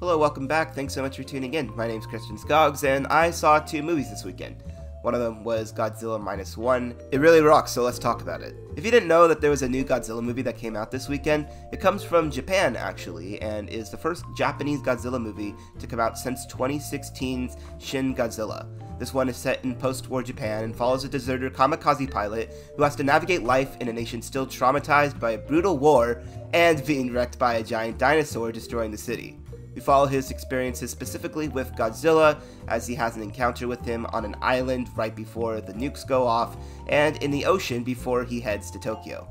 Hello, welcome back. Thanks so much for tuning in. My name's Christian Scogs, and I saw two movies this weekend. One of them was Godzilla Minus One. It really rocks, so let's talk about it. If you didn't know that there was a new Godzilla movie that came out this weekend, it comes from Japan actually, and is the first Japanese Godzilla movie to come out since 2016's Shin Godzilla. This one is set in post war Japan and follows a deserter kamikaze pilot who has to navigate life in a nation still traumatized by a brutal war and being wrecked by a giant dinosaur destroying the city. We follow his experiences specifically with Godzilla, as he has an encounter with him on an island right before the nukes go off, and in the ocean before he heads to Tokyo.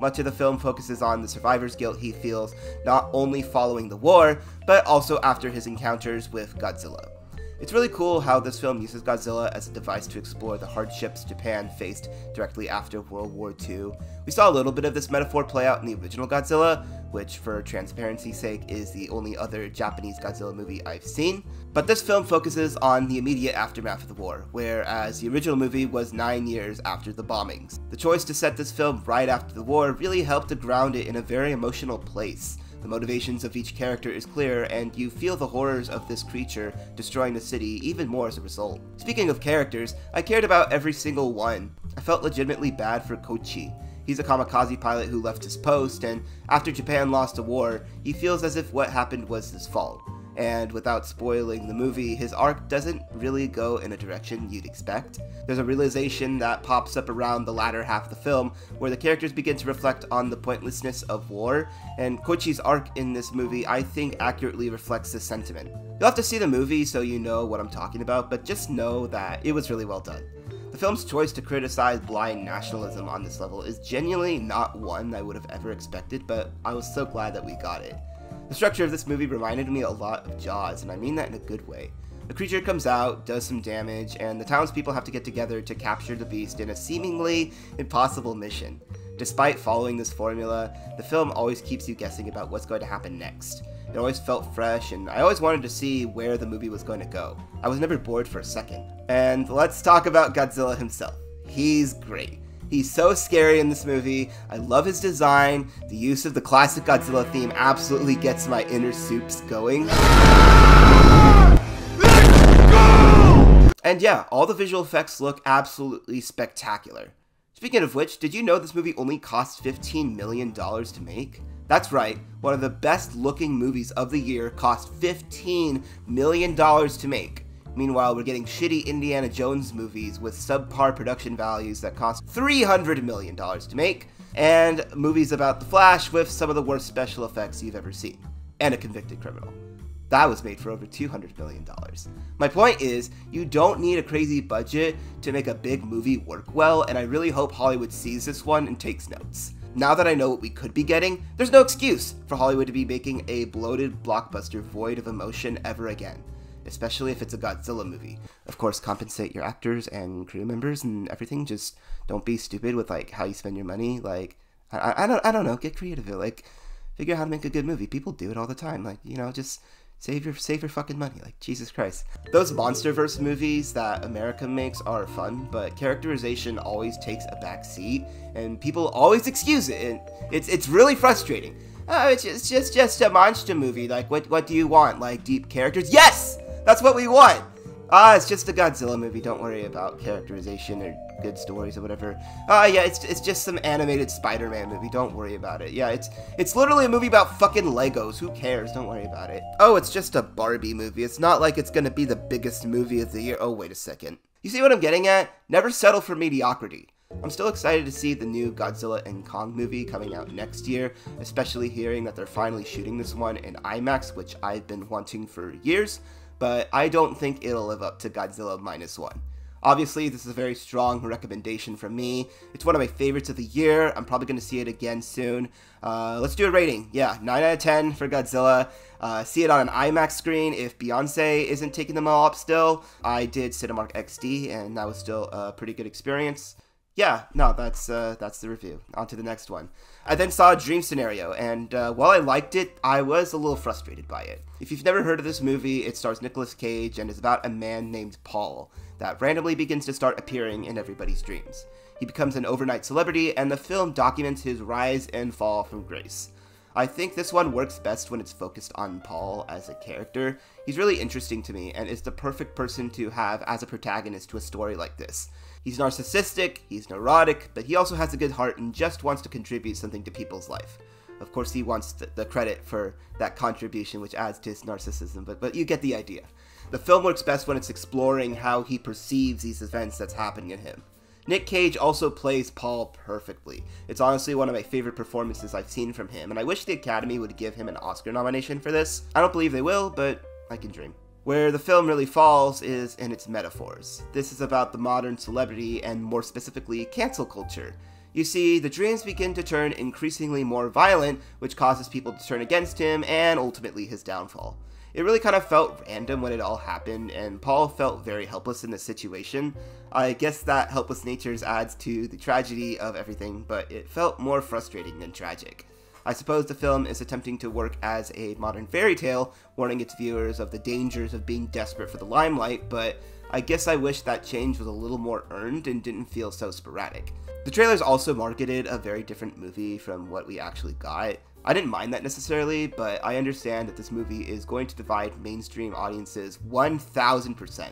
Much of the film focuses on the survivor's guilt he feels not only following the war, but also after his encounters with Godzilla. It's really cool how this film uses Godzilla as a device to explore the hardships Japan faced directly after World War II. We saw a little bit of this metaphor play out in the original Godzilla, which, for transparency's sake, is the only other Japanese Godzilla movie I've seen. But this film focuses on the immediate aftermath of the war, whereas the original movie was nine years after the bombings. The choice to set this film right after the war really helped to ground it in a very emotional place. The motivations of each character is clear, and you feel the horrors of this creature destroying the city even more as a result. Speaking of characters, I cared about every single one. I felt legitimately bad for Koichi. He's a kamikaze pilot who left his post, and after Japan lost a war, he feels as if what happened was his fault and without spoiling the movie, his arc doesn't really go in a direction you'd expect. There's a realization that pops up around the latter half of the film where the characters begin to reflect on the pointlessness of war, and Koichi's arc in this movie, I think, accurately reflects this sentiment. You'll have to see the movie so you know what I'm talking about, but just know that it was really well done. The film's choice to criticize blind nationalism on this level is genuinely not one I would have ever expected, but I was so glad that we got it. The structure of this movie reminded me a lot of Jaws, and I mean that in a good way. A creature comes out, does some damage, and the townspeople have to get together to capture the beast in a seemingly impossible mission. Despite following this formula, the film always keeps you guessing about what's going to happen next. It always felt fresh, and I always wanted to see where the movie was going to go. I was never bored for a second. And let's talk about Godzilla himself. He's great. He's so scary in this movie. I love his design. The use of the classic Godzilla theme absolutely gets my inner soups going. And yeah, all the visual effects look absolutely spectacular. Speaking of which, did you know this movie only cost $15 million to make? That's right, one of the best looking movies of the year cost $15 million to make. Meanwhile, we're getting shitty Indiana Jones movies with subpar production values that cost $300 million to make, and movies about The Flash with some of the worst special effects you've ever seen, and a convicted criminal. That was made for over $200 million. My point is, you don't need a crazy budget to make a big movie work well, and I really hope Hollywood sees this one and takes notes. Now that I know what we could be getting, there's no excuse for Hollywood to be making a bloated blockbuster void of emotion ever again especially if it's a Godzilla movie. Of course, compensate your actors and crew members and everything. Just don't be stupid with like how you spend your money. Like, I, I don't, I don't know. Get creative. Like, figure out how to make a good movie. People do it all the time. Like, you know, just save your save your fucking money. Like, Jesus Christ. Those MonsterVerse movies that America makes are fun, but characterization always takes a back seat, and people always excuse it. And it's it's really frustrating. Oh, it's just, just just a monster movie. Like, what what do you want? Like deep characters? Yes. That's what we want! Ah, it's just a Godzilla movie. Don't worry about characterization or good stories or whatever. Ah, yeah, it's, it's just some animated Spider-Man movie. Don't worry about it. Yeah, it's it's literally a movie about fucking Legos. Who cares? Don't worry about it. Oh, it's just a Barbie movie. It's not like it's gonna be the biggest movie of the year. Oh, wait a second. You see what I'm getting at? Never settle for mediocrity. I'm still excited to see the new Godzilla and Kong movie coming out next year, especially hearing that they're finally shooting this one in IMAX, which I've been wanting for years but I don't think it'll live up to Godzilla Minus One. Obviously, this is a very strong recommendation from me. It's one of my favorites of the year. I'm probably going to see it again soon. Uh, let's do a rating. Yeah, 9 out of 10 for Godzilla. Uh, see it on an IMAX screen if Beyonce isn't taking them all up still. I did Cinemark XD, and that was still a pretty good experience yeah, no, that's uh, that's the review. On to the next one. I then saw a Dream Scenario, and uh, while I liked it, I was a little frustrated by it. If you've never heard of this movie, it stars Nicolas Cage and is about a man named Paul that randomly begins to start appearing in everybody's dreams. He becomes an overnight celebrity, and the film documents his rise and fall from grace. I think this one works best when it's focused on Paul as a character. He's really interesting to me and is the perfect person to have as a protagonist to a story like this. He's narcissistic, he's neurotic, but he also has a good heart and just wants to contribute something to people's life. Of course, he wants the credit for that contribution, which adds to his narcissism, but, but you get the idea. The film works best when it's exploring how he perceives these events that's happening in him. Nick Cage also plays Paul perfectly. It's honestly one of my favorite performances I've seen from him, and I wish the Academy would give him an Oscar nomination for this. I don't believe they will, but I can dream. Where the film really falls is in its metaphors. This is about the modern celebrity and more specifically cancel culture. You see, the dreams begin to turn increasingly more violent, which causes people to turn against him and ultimately his downfall. It really kind of felt random when it all happened, and Paul felt very helpless in the situation. I guess that helpless nature adds to the tragedy of everything, but it felt more frustrating than tragic. I suppose the film is attempting to work as a modern fairy tale, warning its viewers of the dangers of being desperate for the limelight, but I guess I wish that change was a little more earned and didn't feel so sporadic. The trailers also marketed a very different movie from what we actually got. I didn't mind that necessarily, but I understand that this movie is going to divide mainstream audiences 1000%.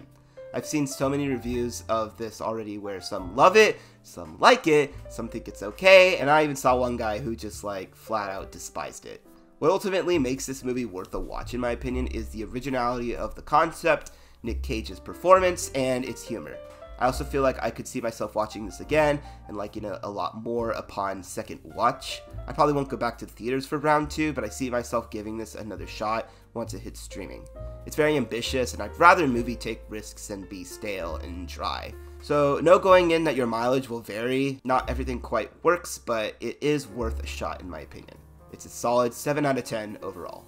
I've seen so many reviews of this already where some love it, some like it, some think it's okay, and I even saw one guy who just like flat out despised it. What ultimately makes this movie worth a watch, in my opinion, is the originality of the concept, Nick Cage's performance, and its humor. I also feel like I could see myself watching this again and liking it a lot more upon second watch. I probably won't go back to the theaters for round two, but I see myself giving this another shot once it hits streaming. It's very ambitious, and I'd rather a movie take risks than be stale and dry. So, no going in that your mileage will vary. Not everything quite works, but it is worth a shot in my opinion. It's a solid 7 out of 10 overall.